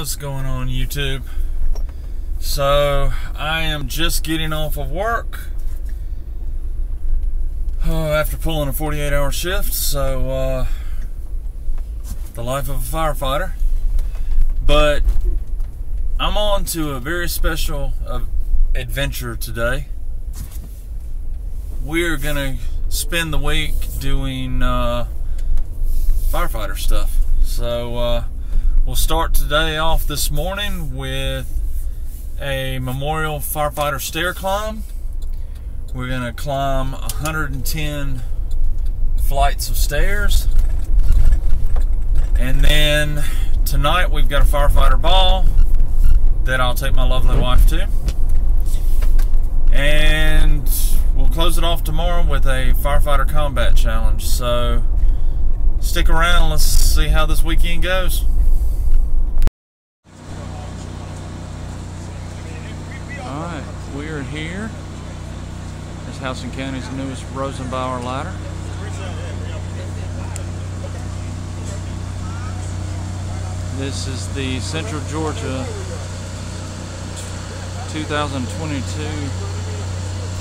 What's going on YouTube? So I am just getting off of work. Oh, after pulling a 48 hour shift so uh, the life of a firefighter. But I'm on to a very special uh, adventure today. We're gonna spend the week doing uh, firefighter stuff. So uh, We'll start today off this morning with a Memorial Firefighter stair climb. We're going to climb 110 flights of stairs. And then tonight we've got a firefighter ball that I'll take my lovely wife to. And we'll close it off tomorrow with a firefighter combat challenge. So stick around, let's see how this weekend goes. Houston County's newest Rosenbauer ladder. This is the Central Georgia 2022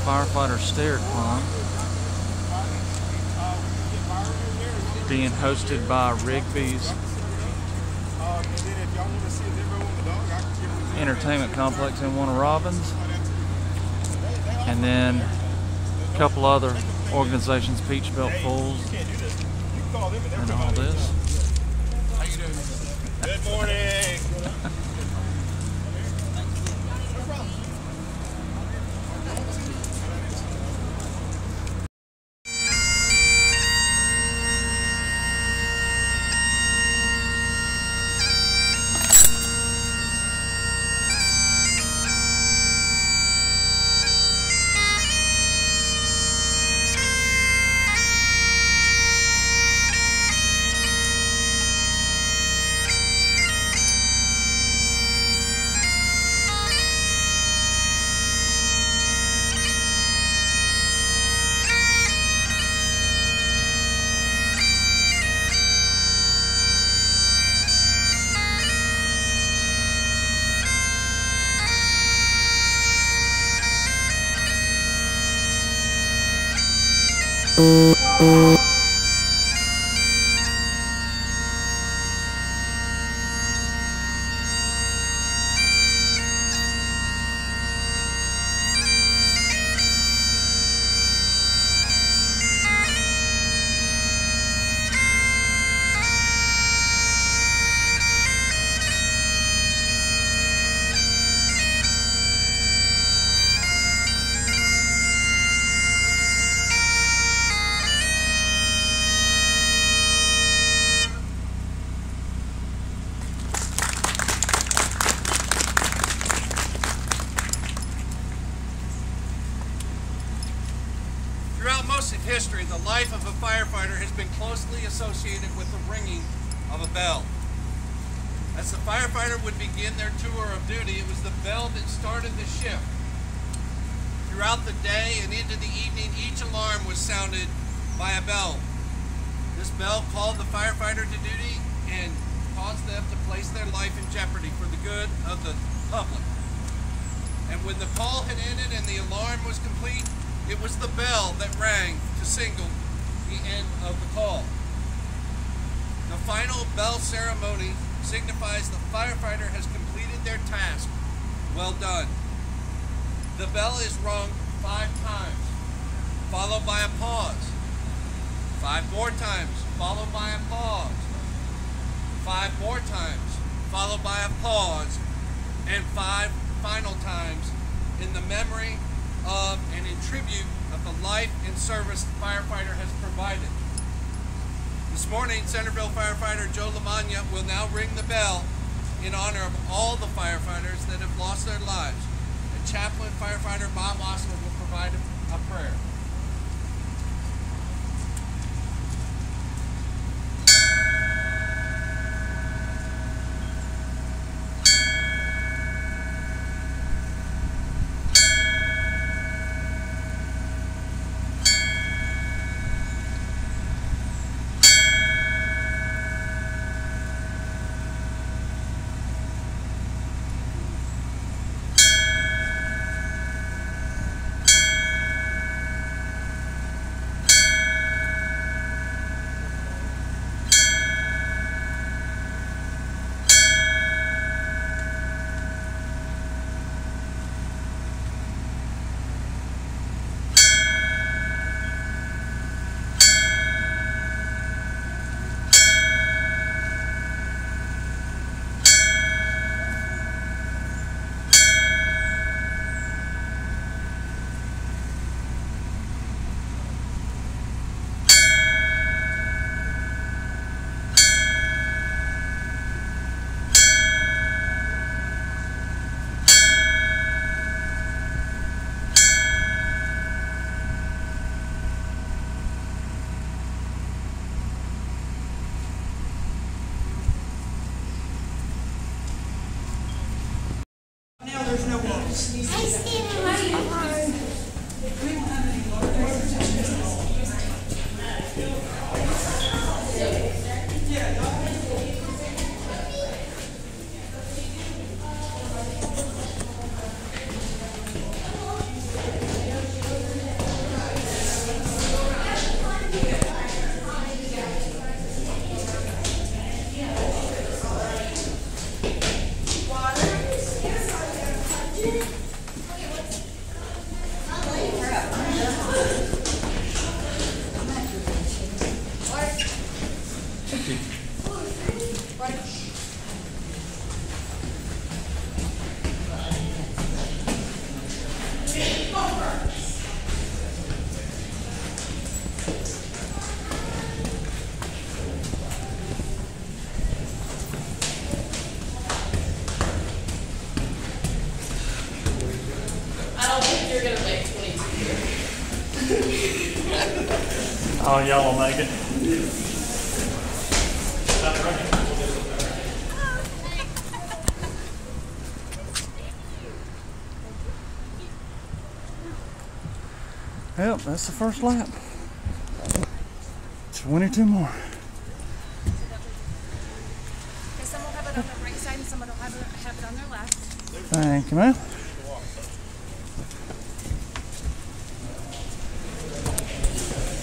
firefighter stair climb being hosted by Rigby's Entertainment Complex in Warner Robins and then couple other organizations, Peach Belt Fools, and all this. How you doing? Good morning. most of history, the life of a firefighter has been closely associated with the ringing of a bell. As the firefighter would begin their tour of duty, it was the bell that started the shift. Throughout the day and into the evening, each alarm was sounded by a bell. This bell called the firefighter to duty and caused them to place their life in jeopardy for the good of the public. And when the call had ended and the alarm was complete, it was the bell that rang to signal the end of the call. The final bell ceremony signifies the firefighter has completed their task. Well done. The bell is rung five times, followed by a pause. Five more times, followed by a pause. Five more times, followed by a pause. And five final times in the memory of and in tribute of the life and service the firefighter has provided. This morning, Centerville firefighter Joe Lamagna will now ring the bell in honor of all the firefighters that have lost their lives. And chaplain firefighter Bob Osler will provide a prayer. I see. oh, y'all will make it. Yep, that's the first lap. 22 more. Some will have it on right side and some will have it on their left. Thank you, ma'am.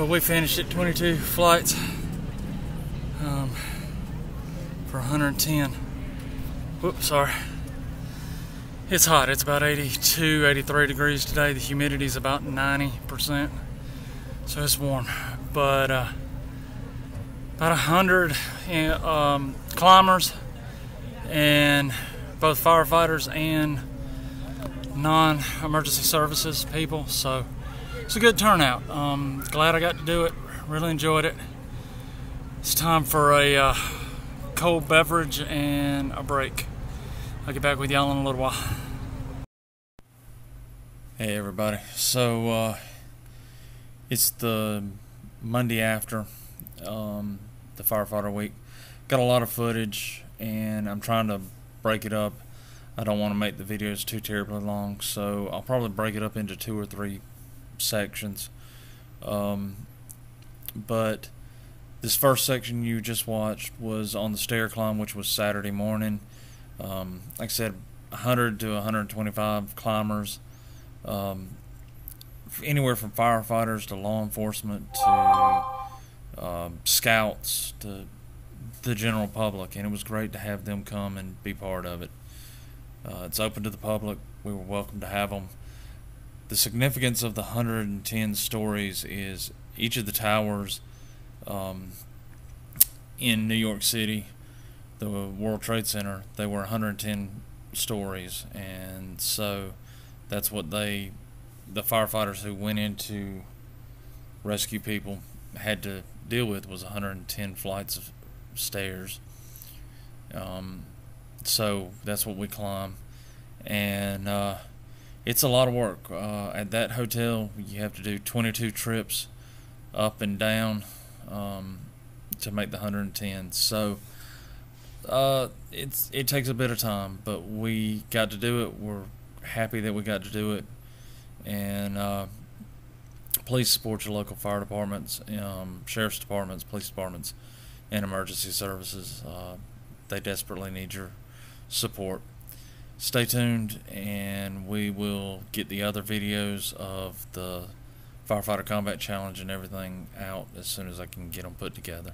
But we finished at 22 flights um, for 110. Whoops, sorry. It's hot. It's about 82, 83 degrees today. The humidity is about 90%. So it's warm. But uh, about 100 um, climbers and both firefighters and non-emergency services people. So it's a good turnout. Um, glad I got to do it. Really enjoyed it. It's time for a uh, cold beverage and a break. I'll get back with y'all in a little while. Hey everybody. So uh, it's the Monday after um, the firefighter week. Got a lot of footage, and I'm trying to break it up. I don't want to make the videos too terribly long, so I'll probably break it up into two or three sections. Um, but this first section you just watched was on the stair climb, which was Saturday morning. Um, like I said, 100 to 125 climbers, um, anywhere from firefighters to law enforcement to um, scouts to the general public, and it was great to have them come and be part of it. Uh, it's open to the public. We were welcome to have them. The significance of the 110 stories is each of the towers um, in New York City, the World Trade Center, they were 110 stories, and so that's what they, the firefighters who went in to rescue people, had to deal with was 110 flights of stairs. Um, so that's what we climb, and uh, it's a lot of work. Uh, at that hotel, you have to do 22 trips up and down um, to make the 110. So uh, it's it takes a bit of time, but we got to do it. We're happy that we got to do it, and uh, please support your local fire departments, um, sheriff's departments, police departments, and emergency services. Uh, they desperately need your support. Stay tuned, and we will get the other videos of the firefighter combat challenge and everything out as soon as I can get them put together.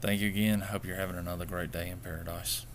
Thank you again. Hope you're having another great day in paradise.